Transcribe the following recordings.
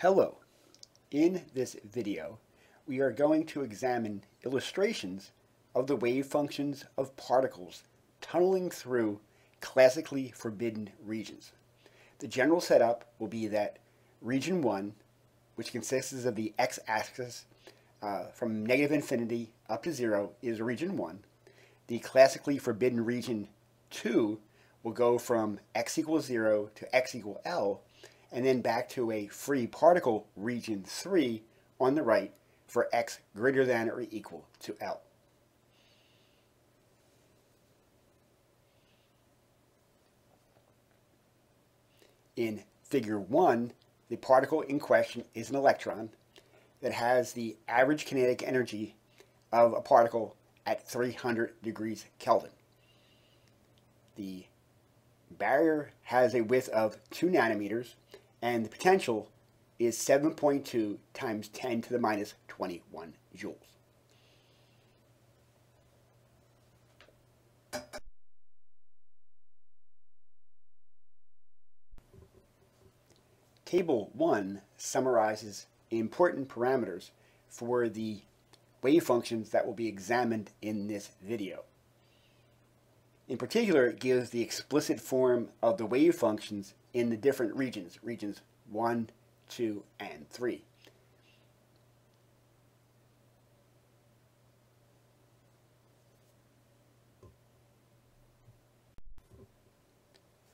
Hello. In this video, we are going to examine illustrations of the wave functions of particles tunneling through classically forbidden regions. The general setup will be that region 1, which consists of the x-axis uh, from negative infinity up to 0, is region 1. The classically forbidden region 2 will go from x equals 0 to x equal L, and then back to a free particle region 3 on the right for x greater than or equal to L. In figure 1, the particle in question is an electron that has the average kinetic energy of a particle at 300 degrees Kelvin. The barrier has a width of 2 nanometers and the potential is 7.2 times 10 to the minus 21 joules. Table 1 summarizes important parameters for the wave functions that will be examined in this video. In particular, it gives the explicit form of the wave functions in the different regions, regions 1, 2, and 3.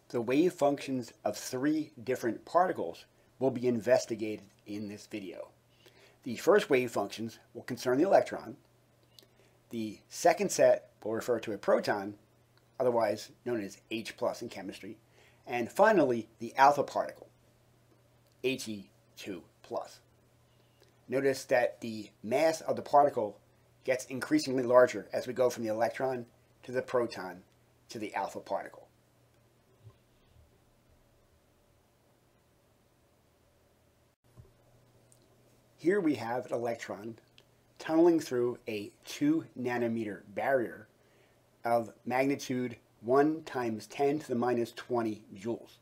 The wave functions of three different particles will be investigated in this video. The first wave functions will concern the electron. The second set will refer to a proton, otherwise known as H plus in chemistry. And finally, the alpha particle, He2+. Notice that the mass of the particle gets increasingly larger as we go from the electron to the proton to the alpha particle. Here we have an electron tunneling through a 2 nanometer barrier of magnitude 1 times 10 to the minus 20 joules.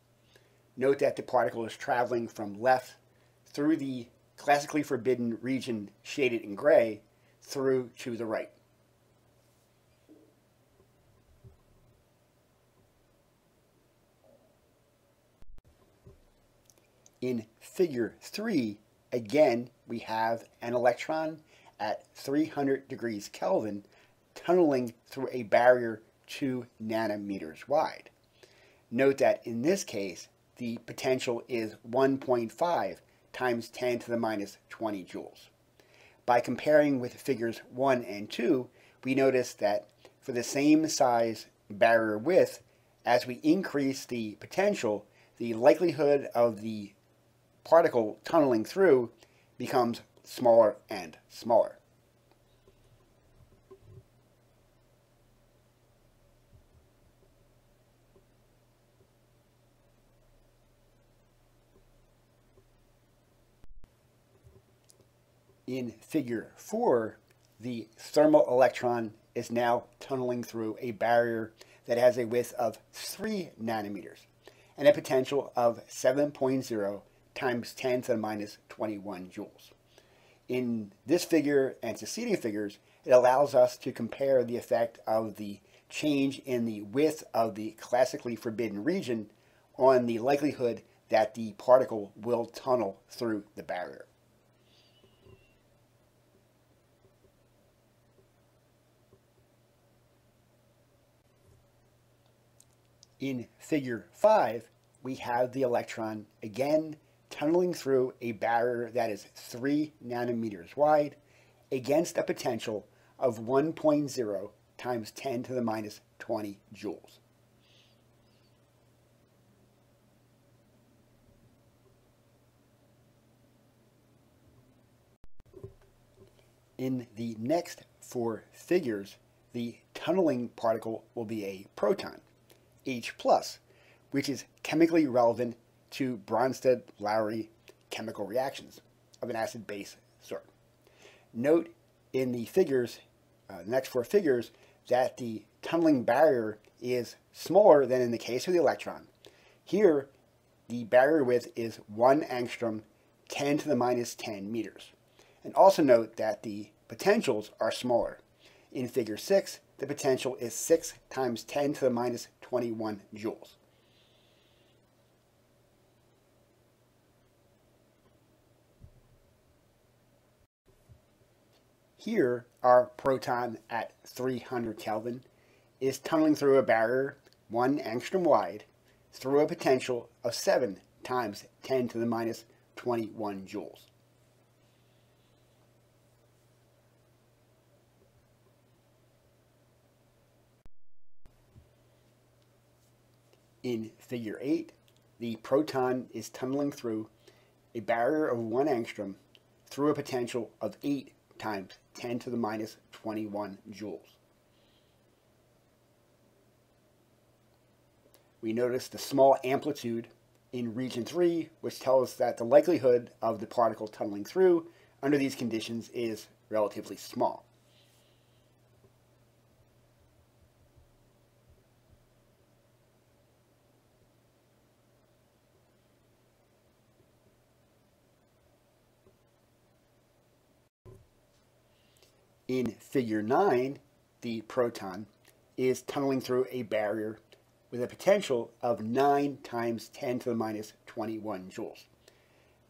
Note that the particle is traveling from left through the classically forbidden region shaded in gray through to the right. In figure 3, again, we have an electron at 300 degrees Kelvin tunneling through a barrier 2 nanometers wide. Note that in this case, the potential is 1.5 times 10 to the minus 20 joules. By comparing with figures 1 and 2, we notice that for the same size barrier width, as we increase the potential, the likelihood of the particle tunneling through becomes smaller and smaller. In figure 4, the thermal electron is now tunneling through a barrier that has a width of 3 nanometers and a potential of 7.0 times 10 to the minus 21 joules. In this figure and succeeding figures, it allows us to compare the effect of the change in the width of the classically forbidden region on the likelihood that the particle will tunnel through the barrier. In figure 5, we have the electron again tunneling through a barrier that is 3 nanometers wide against a potential of 1.0 times 10 to the minus 20 joules. In the next four figures, the tunneling particle will be a proton. H+, which is chemically relevant to Bronsted-Lowry chemical reactions of an acid-base sort. Note in the figures, uh, the next four figures, that the tunneling barrier is smaller than in the case of the electron. Here, the barrier width is 1 angstrom, 10 to the minus 10 meters. And also note that the potentials are smaller. In figure 6, the potential is 6 times 10 to the minus 21 joules. Here, our proton at 300 Kelvin is tunneling through a barrier 1 angstrom wide through a potential of 7 times 10 to the minus 21 joules. In figure 8, the proton is tunneling through a barrier of 1 angstrom through a potential of 8 times 10 to the minus 21 joules. We notice the small amplitude in region 3, which tells us that the likelihood of the particle tunneling through under these conditions is relatively small. In figure 9, the proton is tunneling through a barrier with a potential of 9 times 10 to the minus 21 joules.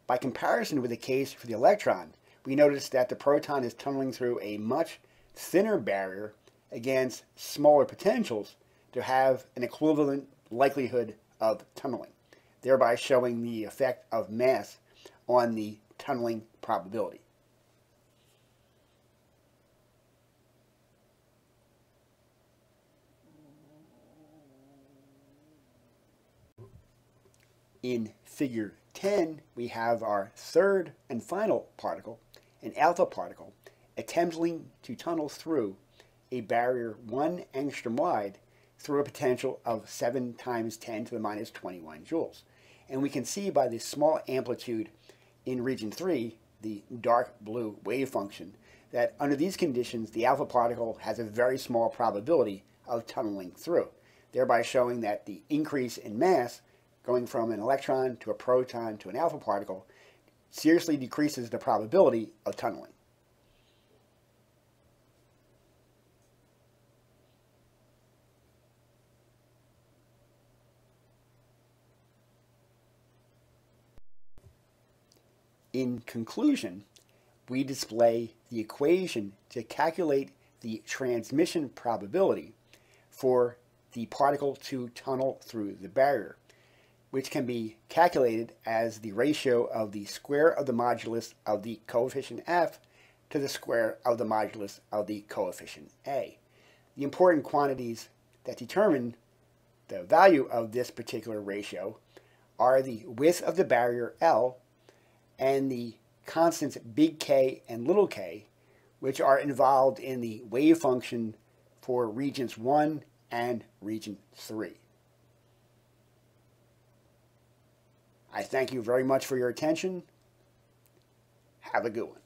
By comparison with the case for the electron, we notice that the proton is tunneling through a much thinner barrier against smaller potentials to have an equivalent likelihood of tunneling, thereby showing the effect of mass on the tunneling probability. In figure 10, we have our third and final particle, an alpha particle, attempting to tunnel through a barrier 1 angstrom wide through a potential of 7 times 10 to the minus 21 joules. And we can see by the small amplitude in region 3, the dark blue wave function, that under these conditions, the alpha particle has a very small probability of tunneling through, thereby showing that the increase in mass going from an electron to a proton to an alpha particle seriously decreases the probability of tunneling. In conclusion, we display the equation to calculate the transmission probability for the particle to tunnel through the barrier which can be calculated as the ratio of the square of the modulus of the coefficient f to the square of the modulus of the coefficient a. The important quantities that determine the value of this particular ratio are the width of the barrier L and the constants big K and little k, which are involved in the wave function for regions 1 and region 3. I thank you very much for your attention. Have a good one.